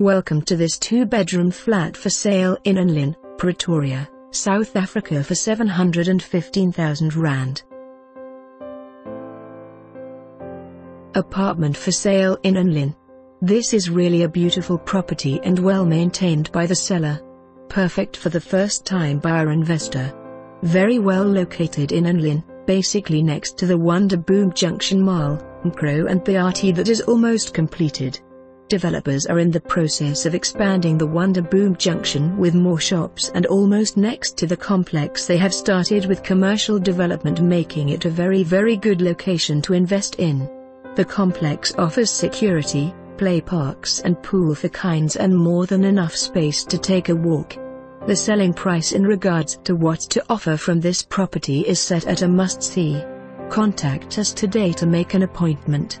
Welcome to this two-bedroom flat for sale in Annlin, Pretoria, South Africa for 715,000 Rand. Apartment for sale in Annlin. This is really a beautiful property and well maintained by the seller. Perfect for the first time buyer investor. Very well located in Annlin, basically next to the Wonderboom Junction Mall, Makro and BRT that is almost completed. Developers are in the process of expanding the Wonderboom Junction with more shops and almost next to the complex they have started with commercial development making it a very very good location to invest in. The complex offers security, play parks and pool for kinds and more than enough space to take a walk. The selling price in regards to what to offer from this property is set at a must-see. Contact us today to make an appointment.